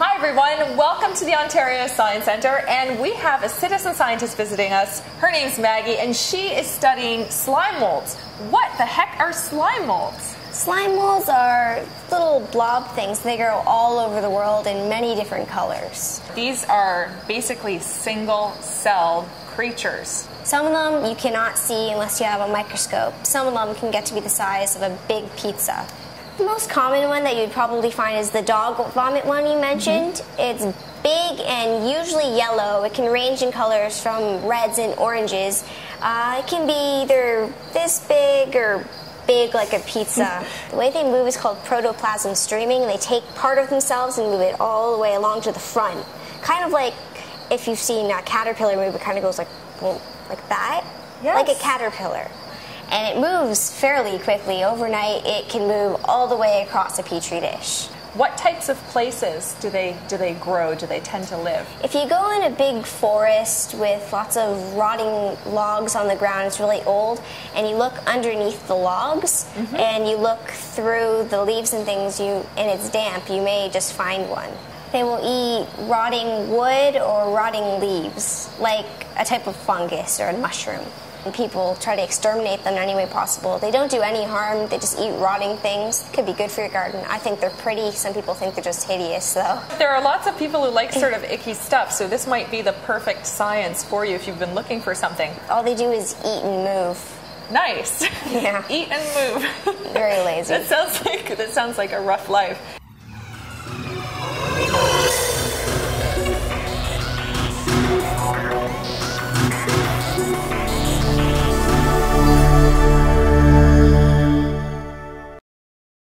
Hi, everyone. Welcome to the Ontario Science Centre, and we have a citizen scientist visiting us. Her name's Maggie, and she is studying slime molds. What the heck are slime molds? Slime molds are little blob things. They grow all over the world in many different colors. These are basically single celled creatures. Some of them you cannot see unless you have a microscope. Some of them can get to be the size of a big pizza. The most common one that you'd probably find is the dog vomit one you mentioned. Mm-hmm. It's big and usually yellow. It can range in colors from reds and oranges. Uh, it can be either this big or big like a pizza. the way they move is called protoplasm streaming. They take part of themselves and move it all the way along to the front. Kind of like if you've seen a caterpillar move, it kind of goes like, like that. Yes. Like a caterpillar. And it moves fairly quickly. Overnight, it can move all the way across a petri dish. What types of places do they do they grow? Do they tend to live? If you go in a big forest with lots of rotting logs on the ground, it's really old, and you look underneath the logs mm-hmm. and you look through the leaves and things, you and it's damp, you may just find one. They will eat rotting wood or rotting leaves, like a type of fungus or a mushroom people try to exterminate them in any way possible. They don't do any harm, they just eat rotting things. Could be good for your garden. I think they're pretty. Some people think they're just hideous, though. There are lots of people who like sort of icky stuff, so this might be the perfect science for you if you've been looking for something. All they do is eat and move. Nice. Yeah. eat and move. Very lazy. that sounds like that sounds like a rough life.